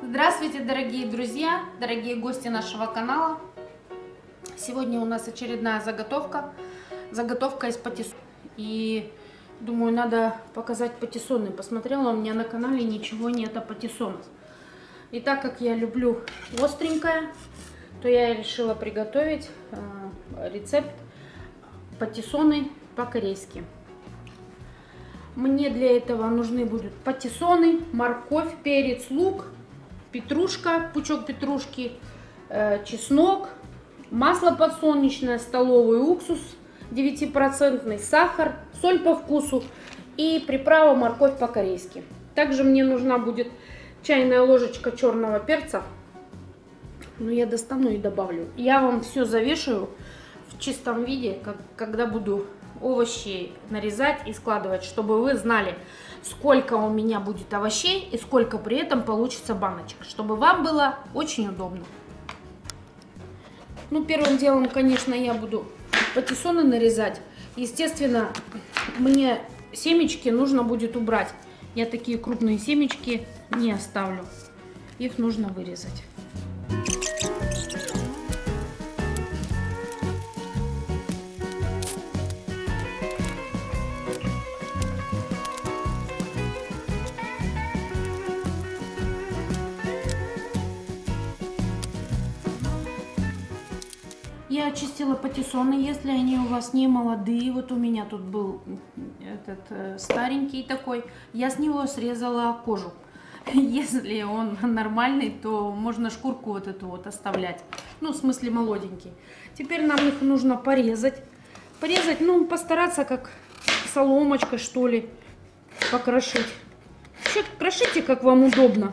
Здравствуйте, дорогие друзья, дорогие гости нашего канала. Сегодня у нас очередная заготовка. Заготовка из патиссона. И думаю, надо показать патиссоны. Посмотрела, у меня на канале ничего нет о патиссонах. И так как я люблю остренькое, то я решила приготовить э, рецепт патиссоны по-корейски. Мне для этого нужны будут патиссоны, морковь, перец, лук, петрушка, пучок петрушки, э, чеснок, масло подсолнечное, столовый уксус 9%, сахар, соль по вкусу и приправа морковь по-корейски. Также мне нужна будет чайная ложечка черного перца. Ну, я достану и добавлю. Я вам все завешаю в чистом виде, как, когда буду овощи нарезать и складывать, чтобы вы знали, сколько у меня будет овощей и сколько при этом получится баночек, чтобы вам было очень удобно. Ну, первым делом, конечно, я буду патиссоны нарезать. Естественно, мне семечки нужно будет убрать. Я такие крупные семечки не оставлю. Их нужно вырезать. Очистила патиссоны, если они у вас не молодые. Вот у меня тут был этот э, старенький такой. Я с него срезала кожу. Если он нормальный, то можно шкурку вот эту вот оставлять. Ну, в смысле молоденький. Теперь нам их нужно порезать. Порезать, ну, постараться как соломочкой, что ли, покрошить. Вообще, крошите, как вам удобно.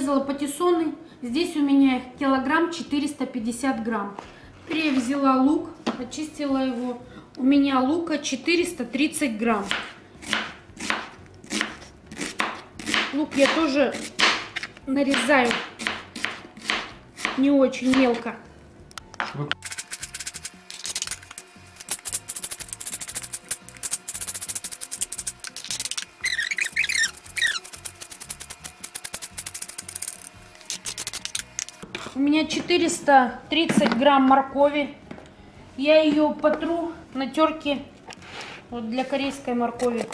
Я порезала патиссоны. Здесь у меня их килограмм 450 грамм. Теперь я взяла лук, очистила его. У меня лука 430 грамм. Лук я тоже нарезаю не очень мелко. У меня 430 грамм моркови. Я ее потру на терке вот для корейской моркови.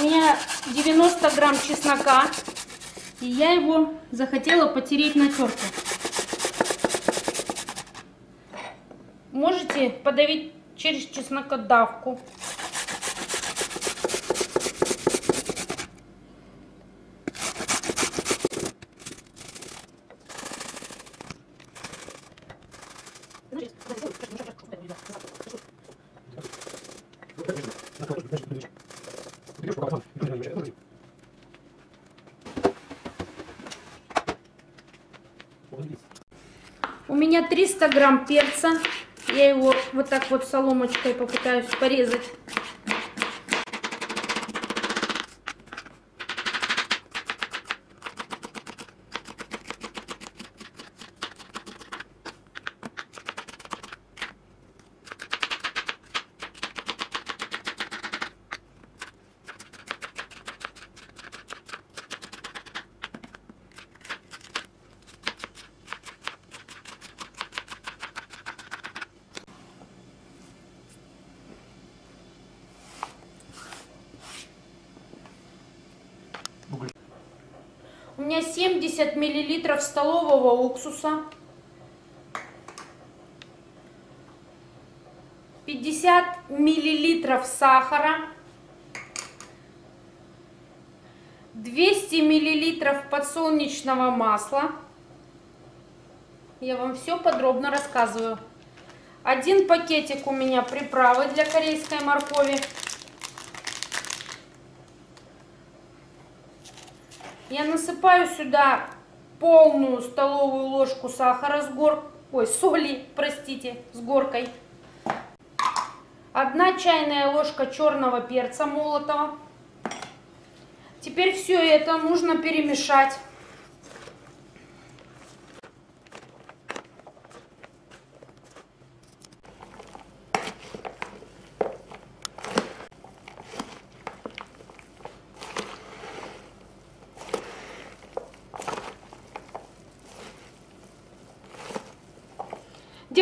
У меня 90 грамм чеснока. И я его захотела потереть на терке. Можете подавить через чеснокодавку. У меня 300 грамм перца. Я его вот так вот соломочкой попытаюсь порезать. Меня 70 миллилитров столового уксуса. 50 миллилитров сахара. 200 миллилитров подсолнечного масла. Я вам все подробно рассказываю. Один пакетик у меня приправы для корейской моркови. Я насыпаю сюда полную столовую ложку сахара с гор... Ой, соли, простите, с горкой. Одна чайная ложка черного перца молотого. Теперь все это нужно перемешать.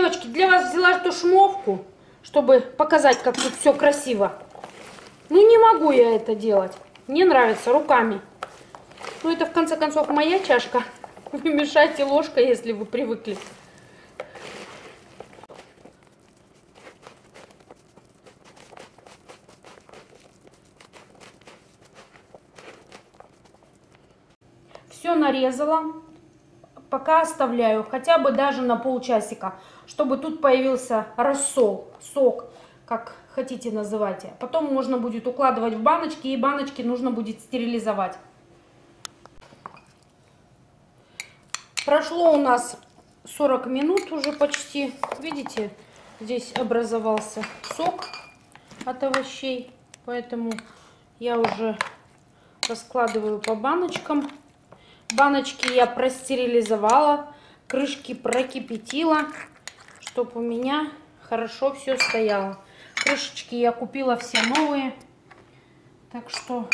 Девочки, для вас взяла тушмовку, чтобы показать, как тут все красиво. Ну, не могу я это делать. Мне нравится руками. Ну, это, в конце концов, моя чашка. Вы мешайте ложкой, если вы привыкли. Все нарезала. Пока оставляю, хотя бы даже на полчасика, чтобы тут появился рассол, сок, как хотите называйте. Потом можно будет укладывать в баночки, и баночки нужно будет стерилизовать. Прошло у нас 40 минут уже почти. Видите, здесь образовался сок от овощей, поэтому я уже раскладываю по баночкам. Баночки я простерилизовала, крышки прокипятила, чтобы у меня хорошо все стояло. Крышечки я купила все новые, так что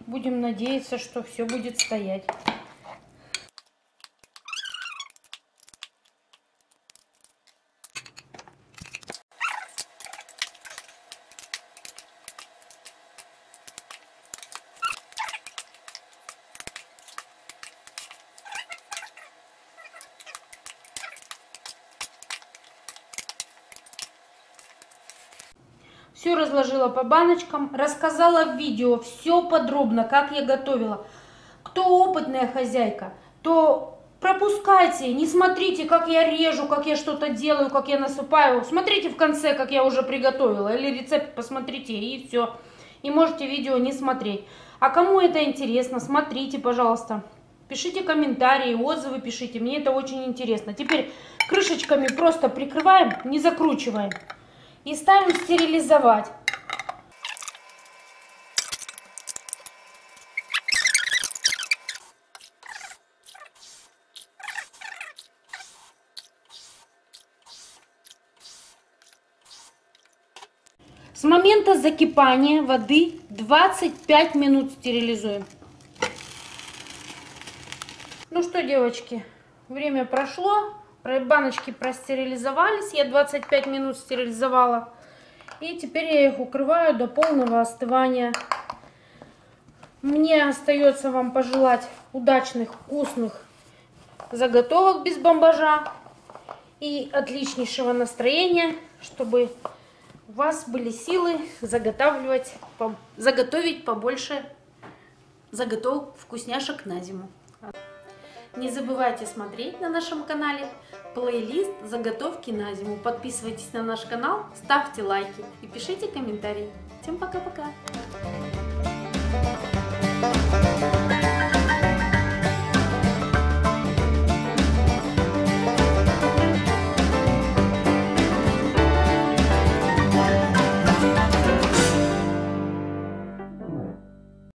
будем надеяться, что все будет стоять. Все разложила по баночкам, рассказала в видео все подробно, как я готовила. Кто опытная хозяйка, то пропускайте, не смотрите, как я режу, как я что-то делаю, как я насыпаю. Смотрите в конце, как я уже приготовила, или рецепт посмотрите, и все. И можете видео не смотреть. А кому это интересно, смотрите, пожалуйста. Пишите комментарии, отзывы пишите, мне это очень интересно. Теперь крышечками просто прикрываем, не закручиваем и ставим стерилизовать. С момента закипания воды 25 минут стерилизуем. Ну что, девочки, время прошло. Баночки простерилизовались. Я 25 минут стерилизовала. И теперь я их укрываю до полного остывания. Мне остается вам пожелать удачных, вкусных заготовок без бомбажа. И отличнейшего настроения, чтобы у вас были силы заготавливать, заготовить побольше заготовок вкусняшек на зиму. Не забывайте смотреть на нашем канале плейлист «Заготовки на зиму». Подписывайтесь на наш канал, ставьте лайки и пишите комментарии. Всем пока-пока!